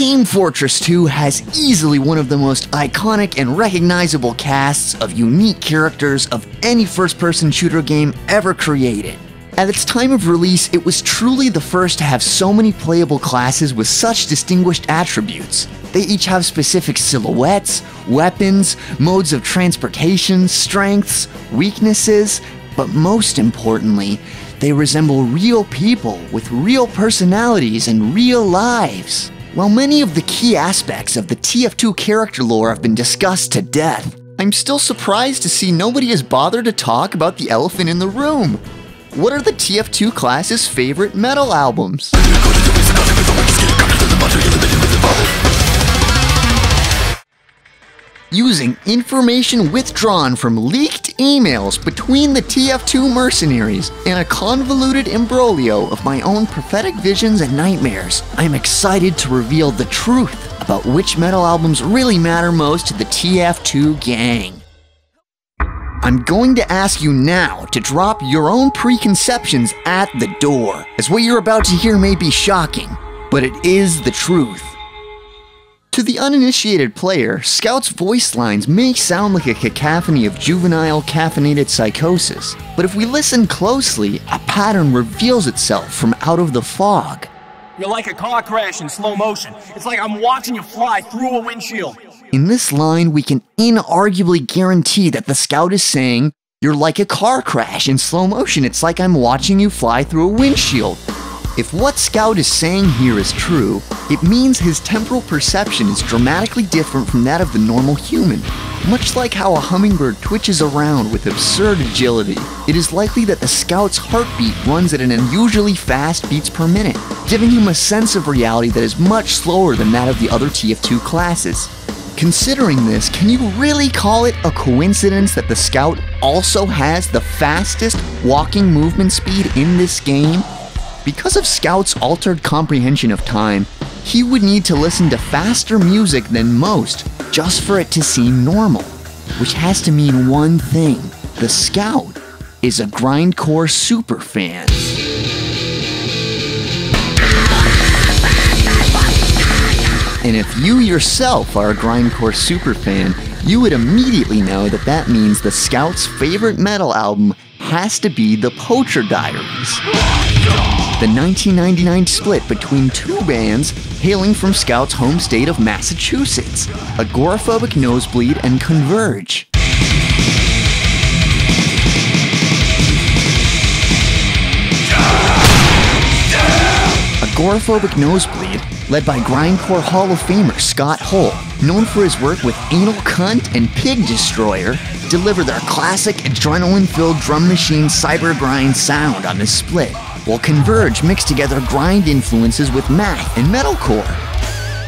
Team Fortress 2 has easily one of the most iconic and recognizable casts of unique characters of any first person shooter game ever created. At its time of release, it was truly the first to have so many playable classes with such distinguished attributes. They each have specific silhouettes, weapons, modes of transportation, strengths, weaknesses, but most importantly, they resemble real people with real personalities and real lives. While many of the key aspects of the TF2 character lore have been discussed to death, I'm still surprised to see nobody has bothered to talk about the elephant in the room. What are the TF2 class's favorite metal albums? Using information withdrawn from leaked emails between the TF2 mercenaries and a convoluted imbroglio of my own prophetic visions and nightmares, I'm excited to reveal the truth about which metal albums really matter most to the TF2 gang. I'm going to ask you now to drop your own preconceptions at the door, as what you're about to hear may be shocking, but it is the truth. To the uninitiated player, Scout's voice lines may sound like a cacophony of juvenile caffeinated psychosis, but if we listen closely, a pattern reveals itself from out of the fog. You're like a car crash in slow motion. It's like I'm watching you fly through a windshield. In this line, we can inarguably guarantee that the Scout is saying, You're like a car crash in slow motion. It's like I'm watching you fly through a windshield. If what Scout is saying here is true, it means his temporal perception is dramatically different from that of the normal human. Much like how a hummingbird twitches around with absurd agility, it is likely that the Scout's heartbeat runs at an unusually fast beats per minute, giving him a sense of reality that is much slower than that of the other TF2 classes. Considering this, can you really call it a coincidence that the Scout also has the fastest walking movement speed in this game? Because of Scout's altered comprehension of time, he would need to listen to faster music than most just for it to seem normal. Which has to mean one thing the Scout is a grindcore superfan. And if you yourself are a grindcore superfan, you would immediately know that that means the Scout's favorite metal album has to be the Poacher Diaries. The 1999 split between two bands hailing from Scout's home state of Massachusetts, Agoraphobic Nosebleed and Converge. Agoraphobic Nosebleed, led by Grindcore Hall of Famer Scott Hull, known for his work with Anal Cunt and Pig Destroyer, deliver their classic adrenaline-filled drum machine cyber grind sound on this split, while Converge mixed together grind influences with math and metalcore.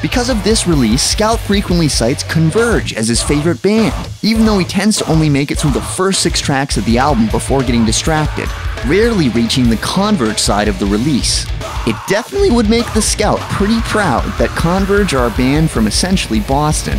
Because of this release, Scout frequently cites Converge as his favorite band, even though he tends to only make it through the first six tracks of the album before getting distracted, rarely reaching the Converge side of the release. It definitely would make the Scout pretty proud that Converge are a band from essentially Boston.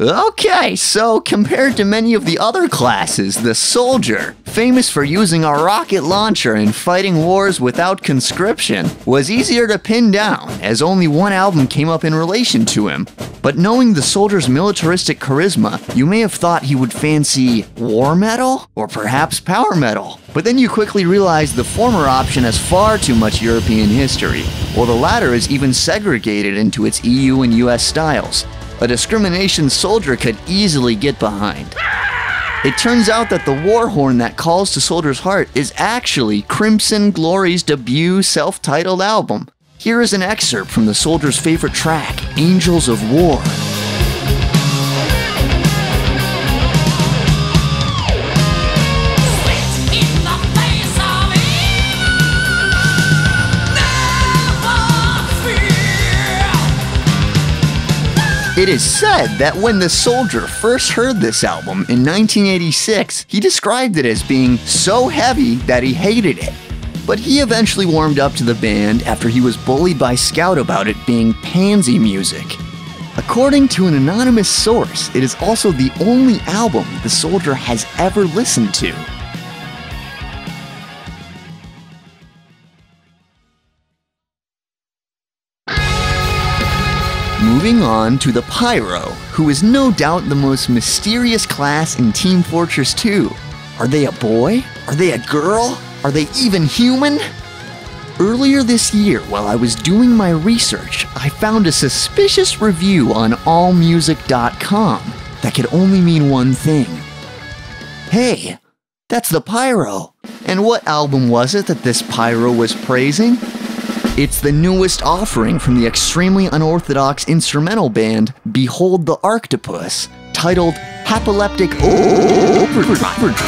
Okay, so compared to many of the other classes, the soldier, famous for using a rocket launcher and fighting wars without conscription, was easier to pin down, as only one album came up in relation to him. But knowing the soldier's militaristic charisma, you may have thought he would fancy war metal or perhaps power metal. But then you quickly realize the former option has far too much European history, while the latter is even segregated into its EU and US styles a discrimination soldier could easily get behind. It turns out that the war horn that calls to Soldier's Heart is actually Crimson Glory's debut self titled album. Here is an excerpt from the soldier's favorite track, Angels of War. It is said that when the soldier first heard this album in 1986, he described it as being so heavy that he hated it. But he eventually warmed up to the band after he was bullied by Scout about it being pansy music. According to an anonymous source, it is also the only album the soldier has ever listened to. Moving on to the Pyro, who is no doubt the most mysterious class in Team Fortress 2. Are they a boy? Are they a girl? Are they even human? Earlier this year, while I was doing my research, I found a suspicious review on allmusic.com that could only mean one thing. Hey, that's the Pyro. And what album was it that this Pyro was praising? It's the newest offering from the extremely unorthodox instrumental band Behold the Arctopus, titled Hapeleptic Overtrove.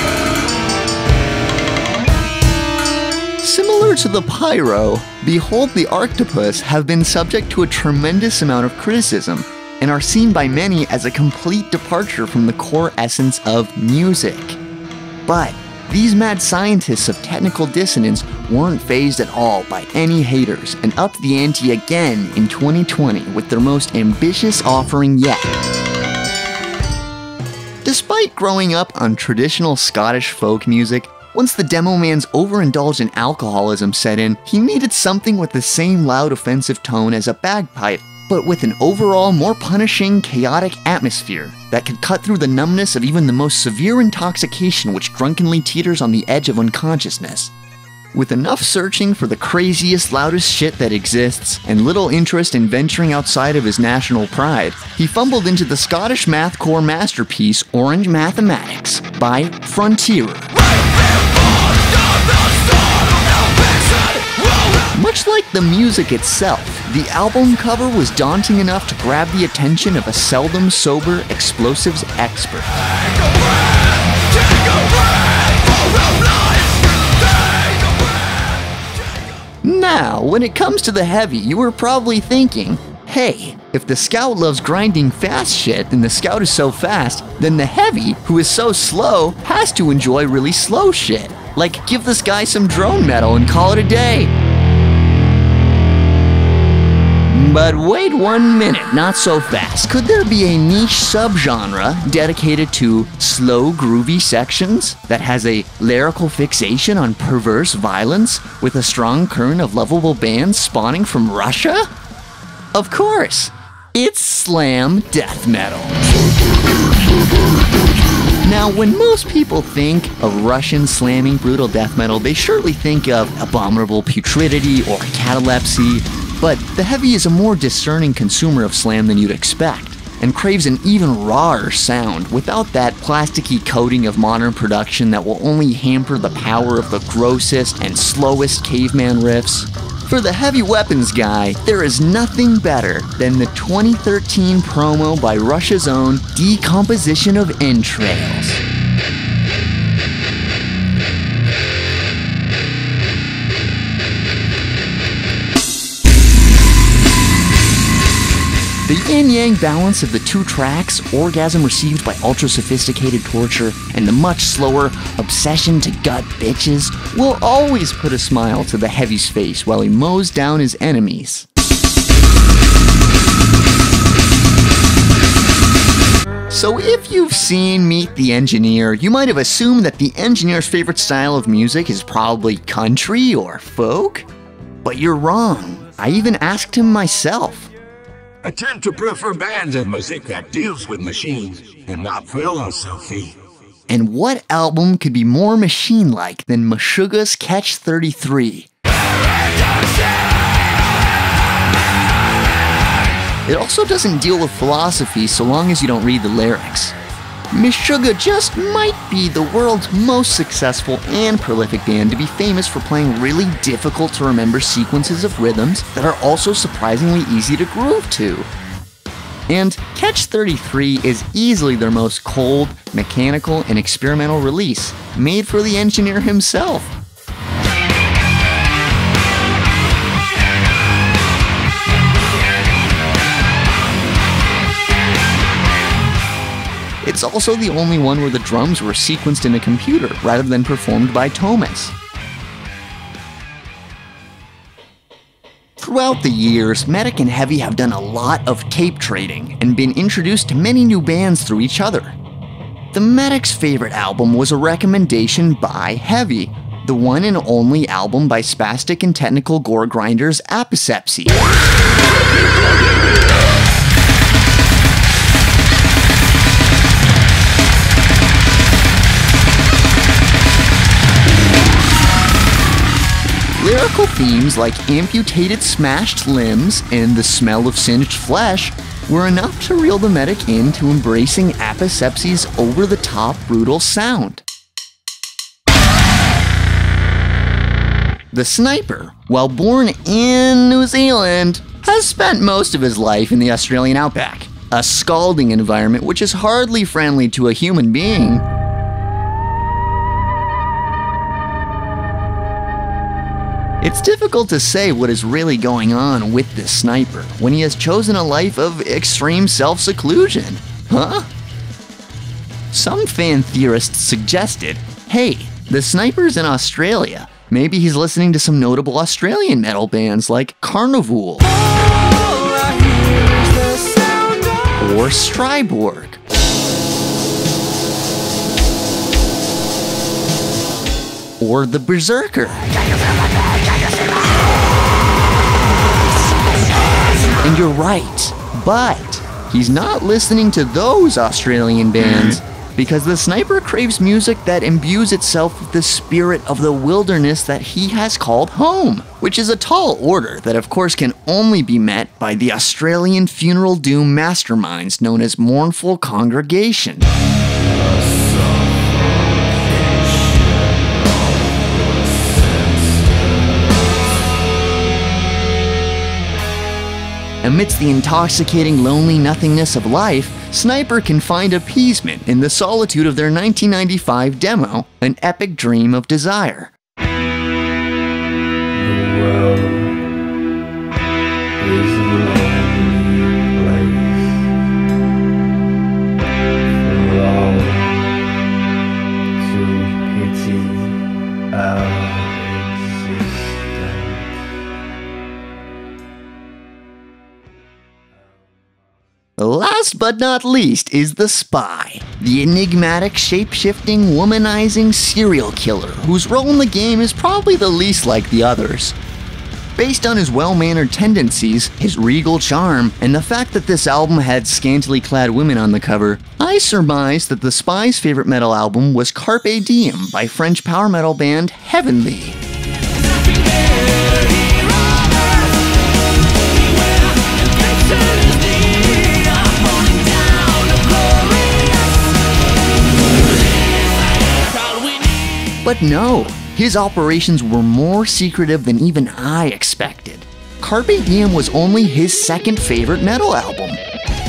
Similar to the Pyro, Behold the Arctopus have been subject to a tremendous amount of criticism and are seen by many as a complete departure from the core essence of music. But these mad scientists of technical dissonance weren't phased at all by any haters and upped the ante again in 2020 with their most ambitious offering yet. Despite growing up on traditional Scottish folk music, once the demo man's overindulgent alcoholism set in, he needed something with the same loud offensive tone as a bagpipe but with an overall more punishing, chaotic atmosphere that could cut through the numbness of even the most severe intoxication which drunkenly teeters on the edge of unconsciousness. With enough searching for the craziest, loudest shit that exists, and little interest in venturing outside of his national pride, he fumbled into the Scottish mathcore masterpiece Orange Mathematics by Frontierer. Much like the music itself, the album cover was daunting enough to grab the attention of a seldom sober explosives expert. Now, when it comes to the heavy, you were probably thinking, hey, if the scout loves grinding fast shit and the scout is so fast, then the heavy, who is so slow, has to enjoy really slow shit. Like, give this guy some drone metal and call it a day. But wait one minute, not so fast. Could there be a niche subgenre dedicated to slow, groovy sections that has a lyrical fixation on perverse violence with a strong current of lovable bands spawning from Russia? Of course, it's slam death metal. Now, when most people think of Russian slamming brutal death metal, they surely think of abominable putridity or Katalepsy but the Heavy is a more discerning consumer of slam than you'd expect, and craves an even rawer sound without that plasticky coating of modern production that will only hamper the power of the grossest and slowest caveman riffs. For the heavy weapons guy, there is nothing better than the 2013 promo by Russia's own Decomposition of Entrails. The yin yang balance of the two tracks, orgasm received by ultra sophisticated torture, and the much slower obsession to gut bitches, will always put a smile to the heavy's face while he mows down his enemies. So, if you've seen Meet the Engineer, you might have assumed that the engineer's favorite style of music is probably country or folk. But you're wrong. I even asked him myself. Tend to prefer bands and music that deals with machines and not philosophy. And what album could be more machine like than Meshuggah's Catch 33? It also doesn't deal with philosophy so long as you don't read the lyrics. Meshuggah just might be the world's most successful and prolific band to be famous for playing really difficult to remember sequences of rhythms that are also surprisingly easy to groove to. And Catch 33 is easily their most cold, mechanical, and experimental release, made for the engineer himself. It's also the only one where the drums were sequenced in a computer rather than performed by Thomas. Throughout the years, Medic and Heavy have done a lot of tape trading and been introduced to many new bands through each other. The Medic's favorite album was a recommendation by Heavy, the one and only album by spastic and technical gore grinders Aposepsy. Lyrical themes like amputated smashed limbs and the smell of singed flesh were enough to reel the medic into embracing Aposepsy's over the top brutal sound. The sniper, while born in New Zealand, has spent most of his life in the Australian outback, a scalding environment which is hardly friendly to a human being. It's difficult to say what is really going on with this sniper when he has chosen a life of extreme self seclusion. Huh? Some fan theorists suggested hey, the sniper's in Australia. Maybe he's listening to some notable Australian metal bands like Karnivool or Striborg. Or the Berzerker. And you're right, but he's not listening to those Australian bands mm-hmm. because the sniper craves music that imbues itself with the spirit of the wilderness that he has called home, which is a tall order that, of course, can only be met by the Australian funeral doom masterminds known as Mournful Congregation. Amidst the intoxicating lonely nothingness of life, Sniper can find appeasement in the solitude of their 1995 demo, An Epic Dream of Desire. Last but not least is the spy, the enigmatic, shape shifting, womanizing serial killer whose role in the game is probably the least like the others. Based on his well mannered tendencies, his regal charm, and the fact that this album had scantily clad women on the cover, I surmise that the spy's favorite metal album was Carpe Diem by French power metal band Heavenly. But no, his operations were more secretive than even I expected. Carpe Diem was only his second favorite metal album.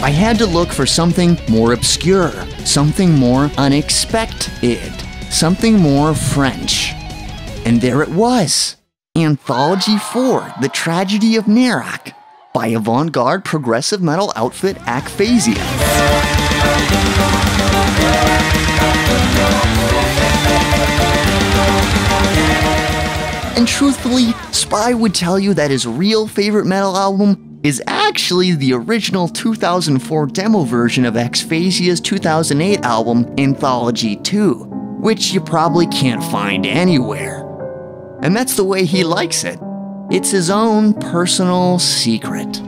I had to look for something more obscure, something more unexpected, something more French. And there it was Anthology 4 The Tragedy of Nerak by avant garde progressive metal outfit Akphaezya. And truthfully, Spy would tell you that his real favorite metal album is actually the original 2004 demo version of Akphaezya's 2008 album, Anthology 2, which you probably can't find anywhere. And that's the way he likes it. It's his own personal secret.